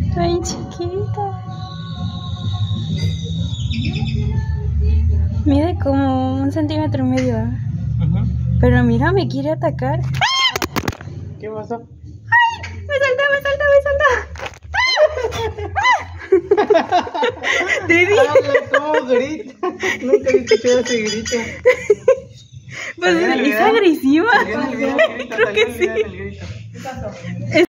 Está bien chiquita. Mide como un centímetro y medio. Ujú. Pero mira, me quiere atacar. ¿Qué pasó? ¡Me saltó, me saltó, me saltó! Te. Habla, ¿Cómo grita? Nunca he escuchado ese grito. Pues ¿Salió en el es agresiva. Creo que sí.